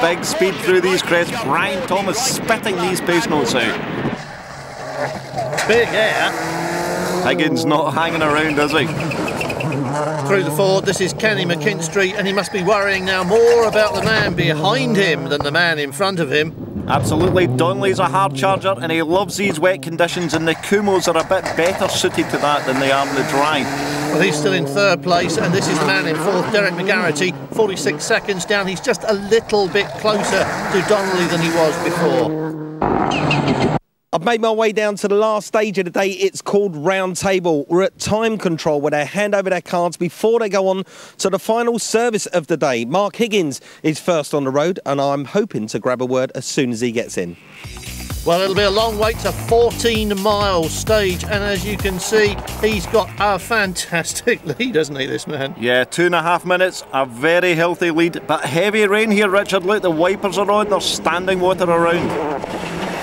big speed through these crests. Brian Thomas spitting these pace notes out. Big air. Higgins not hanging around, is he? Through the ford, this is Kenny McKinstry, and he must be worrying now more about the man behind him than the man in front of him. Absolutely, Donnelly's a hard charger and he loves these wet conditions and the Kumhos are a bit better suited to that than they are the dry. Well, he's still in third place and this is the man in fourth, Derek McGarrity, 46 seconds down. He's just a little bit closer to Donnelly than he was before. I've made my way down to the last stage of the day. It's called Round Table. We're at time control where they hand over their cards before they go on to the final service of the day. Mark Higgins is first on the road, and I'm hoping to grab a word as soon as he gets in. Well, it'll be a long wait to 14 mile stage, and as you can see, he's got a fantastic lead, hasn't he, this man? Yeah, two and a half minutes, a very healthy lead, but heavy rain here, Richard. Look, the wipers are on, there's standing water around.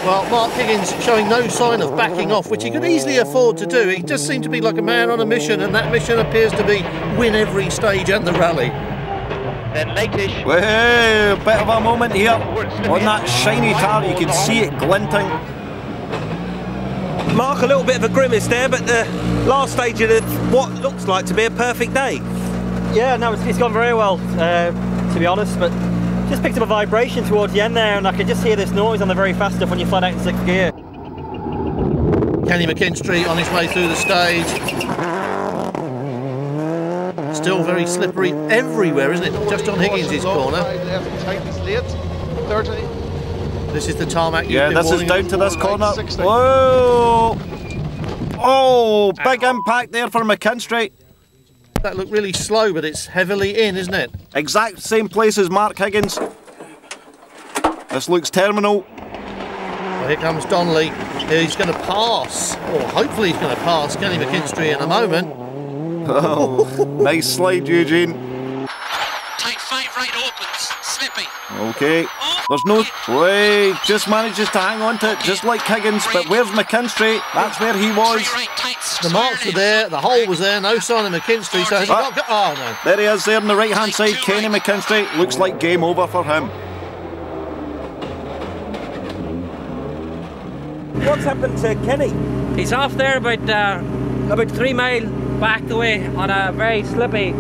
Well, Mark Higgins showing no sign of backing off, which he could easily afford to do. He just seemed to be like a man on a mission, and that mission appears to be win every stage and the rally. Then Lakeish. Well, bit of a moment here on that shiny tar. You can see it glinting. Mark, a little bit of a grimace there, but the last stage of the, what looks like to be a perfect day. Yeah, no, it's, it's gone very well, uh, to be honest, but just picked up a vibration towards the end there and I could just hear this noise on the very fast stuff when you fly out in sixth gear. Kenny McKinstry on his way through the stage. Still very slippery everywhere, isn't it? Just on Higgins' corner. This is the tarmac. Yeah, this is down to this corner. Whoa! Oh, big impact there for McKinstry. That looked really slow, but it's heavily in, isn't it? Exact same place as Mark Higgins. This looks terminal. Well, here comes Donnelly. He's going to pass, or hopefully he's going to pass Kenny McKinstry in a moment. Oh, nice slide, Eugene. Tight five right opens, slipping. Okay. There's no way. Just manages to hang on to it, just like Higgins. But where's McKinstry? That's where he was. The marks were there, the hole was there, no sign of McKinstry. So has he got, oh no. There he is, there on the right hand side. Kenny McKinstry. Looks like game over for him. What's happened to Kenny? He's off there about uh, about three mile back the way on a very slippy,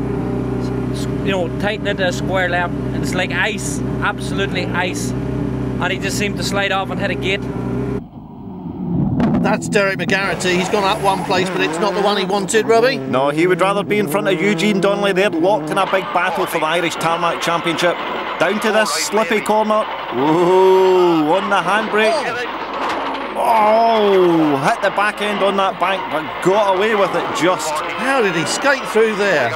you know, tight into uh, a square lap. And it's like ice, absolutely ice. And he just seemed to slide off and hit a gate. That's Derek McGarrity. He's gone up one place, but it's not the one he wanted, Robbie. No, he would rather be in front of Eugene Donnelly. They're locked in a big battle for the Irish Tarmac Championship. Down to this slippy corner. Whoa, on the handbrake. Oh, hit the back end on that bank, but got away with it just. How did he skate through there?